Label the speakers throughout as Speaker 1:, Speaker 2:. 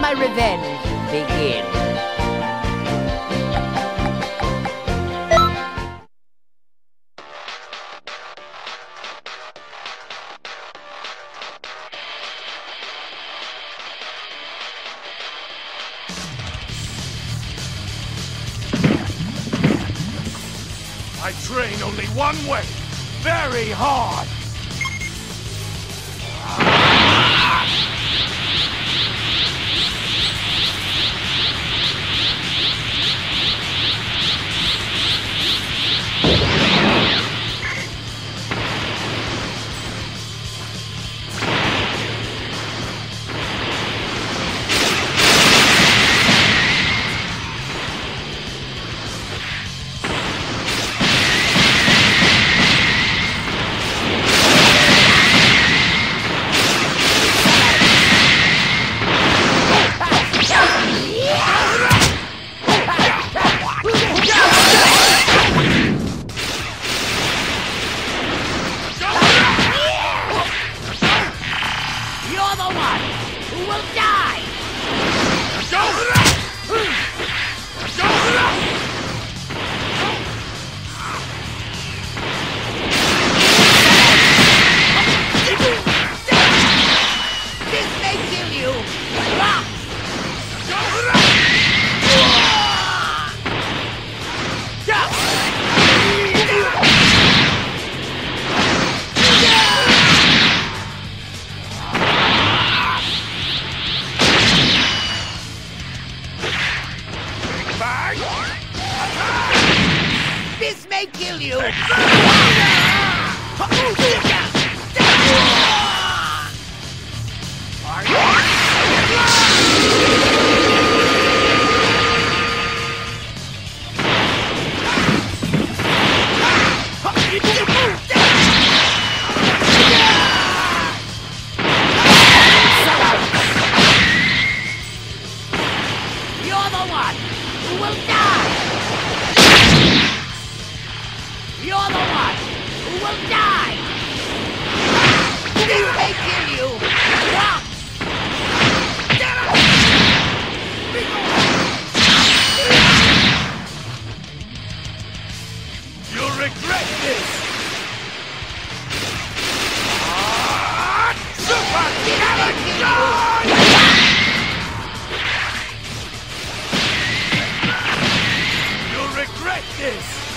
Speaker 1: my revenge begin.
Speaker 2: I train only one way. Very hard.
Speaker 1: You're the one who will die! May kill you! You're the one who will die! You're the one who will die! This may kill you!
Speaker 2: You'll regret this! Super! You'll regret this!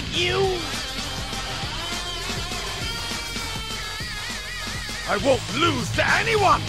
Speaker 1: Like you?
Speaker 2: I won't lose to anyone!